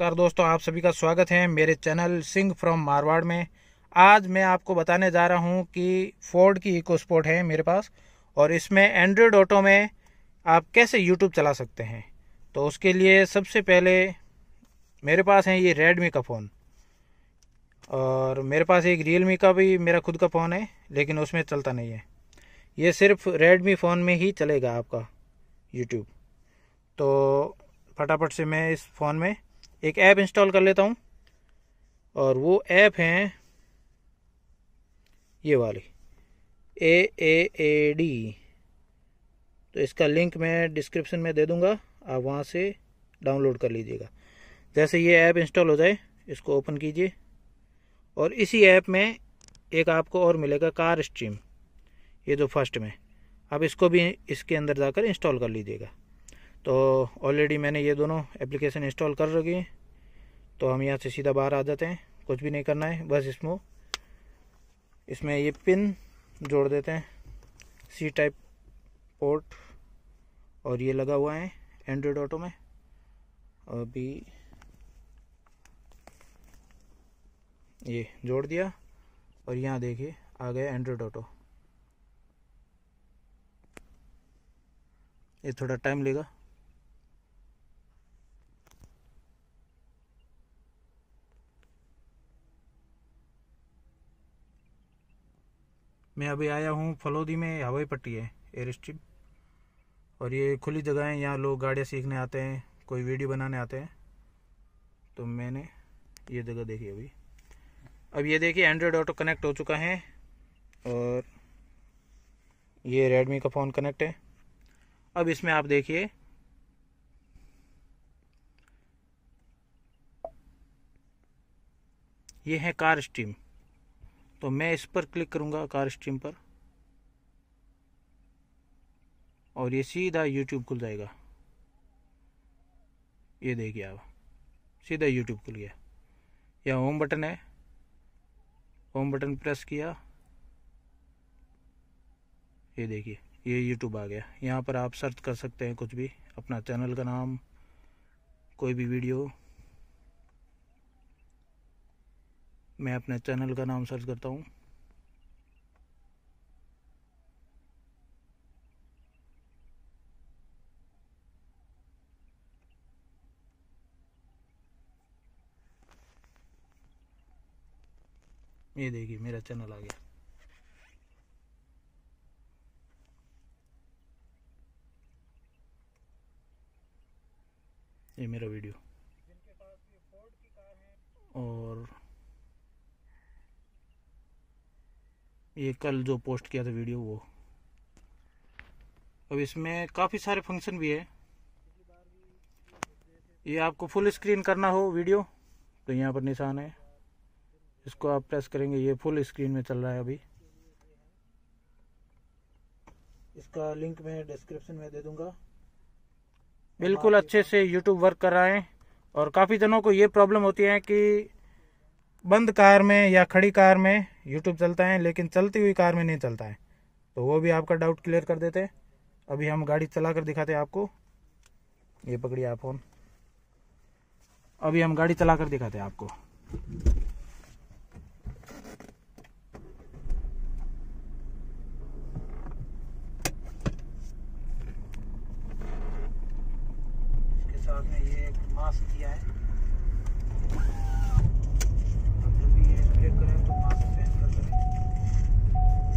नमस्कार दोस्तों, आप सभी का स्वागत है मेरे चैनल सिंह फ्रॉम मारवाड़ में। आज मैं आपको बताने जा रहा हूँ कि फोर्ड की इको स्पोर्ट है मेरे पास और इसमें एंड्रॉयड ऑटो में आप कैसे यूट्यूब चला सकते हैं। तो उसके लिए सबसे पहले मेरे पास है ये रेडमी का फ़ोन और मेरे पास एक रियलमी का भी मेरा खुद का फ़ोन है, लेकिन उसमें चलता नहीं है। ये सिर्फ़ रेडमी फ़ोन में ही चलेगा आपका यूट्यूब तो फटाफट से मैं इस फ़ोन में एक ऐप इंस्टॉल कर लेता हूँ, और वो ऐप है ये वाली। ए ए ए डी तो इसका लिंक मैं डिस्क्रिप्शन में दे दूँगा, आप वहाँ से डाउनलोड कर लीजिएगा। जैसे ये ऐप इंस्टॉल हो जाए, इसको ओपन कीजिए, और इसी ऐप में एक आपको और मिलेगा कार स्ट्रीम, ये जो फ़र्स्ट में। आप इसको भी इसके अंदर जाकर इंस्टॉल कर लीजिएगा। तो ऑलरेडी मैंने ये दोनों एप्लीकेशन इंस्टॉल कर रखी है। तो हम यहाँ से सीधा बाहर आ जाते हैं। कुछ भी नहीं करना है, बस इसमें इसमें ये पिन जोड़ देते हैं। सी टाइप पोर्ट और ये लगा हुआ है एंड्रॉयड ऑटो में। अभी ये जोड़ दिया और यहाँ देखिए, आ गया एंड्रॉयड ऑटो ये थोड़ा टाइम लेगा। मैं अभी आया हूँ फलोदी में, हवाई पट्टी है एयर स्ट्रीम और ये खुली जगह है, यहाँ लोग गाड़ियाँ सीखने आते हैं, कोई वीडियो बनाने आते हैं। तो मैंने ये जगह देखी अभी। अब ये देखिए एंड्रॉयड ऑटो कनेक्ट हो चुका है और ये रेडमी का फ़ोन कनेक्ट है। अब इसमें आप देखिए, ये है कार स्ट्रीम तो मैं इस पर क्लिक करूँगा कार स्ट्रीम पर। और ये सीधा यूट्यूब खुल जाएगा। ये देखिए आप, सीधा यूट्यूब खुल गया। यह होम बटन है। होम बटन प्रेस किया। ये देखिए, ये यूट्यूब आ गया। यहाँ पर आप सर्च कर सकते हैं कुछ भी। अपना चैनल का नाम, कोई भी वीडियो मैं अपने चैनल का नाम सर्च करता हूँ। ये देखिए, मेरा चैनल आ गया। ये मेरा वीडियो। और ये कल जो पोस्ट किया था वीडियो वो। अब इसमें काफ़ी सारे फ़ंक्शन भी है। ये आपको फुल स्क्रीन करना हो वीडियो तो यहाँ पर निशान है। इसको आप प्रेस करेंगे, ये फुल स्क्रीन में चल रहा है अभी। इसका लिंक मैं डिस्क्रिप्शन में दे दूँगा। बिल्कुल अच्छे से यूट्यूब वर्क कर रहा है, और काफ़ी जनों को ये प्रॉब्लम होती है कि बंद कार में या खड़ी कार में यूट्यूब चलता है, लेकिन चलती हुई कार में नहीं चलता है। तो वो भी आपका डाउट क्लियर कर देते अभी हम गाड़ी चला कर दिखाते आपको। ये पकड़िए आप फ़ोन। अभी हम गाड़ी चला कर दिखाते आपको। साथ में ये मास्क दिया है।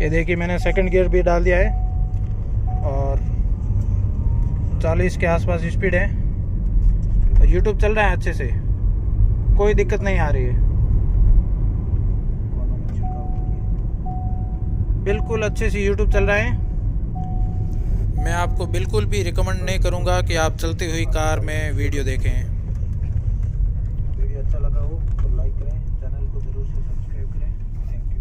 ये देखिए, मैंने सेकंड गियर भी डाल दिया है और 40 के आसपास स्पीड है। यूट्यूब चल रहा है अच्छे से। कोई दिक्कत नहीं आ रही है। बिल्कुल अच्छे से यूट्यूब चल रहा है। मैं आपको बिल्कुल भी रिकमेंड नहीं करूँगा कि आप चलती हुई कार में वीडियो देखें वीडियो अच्छा लगा हो तो लाइक करें चैनल को ज़रूर से सब्सक्राइब करें थैंक यू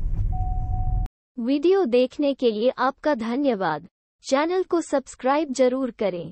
वीडियो देखने के लिए आपका धन्यवाद। चैनल को सब्सक्राइब ज़रूर करें।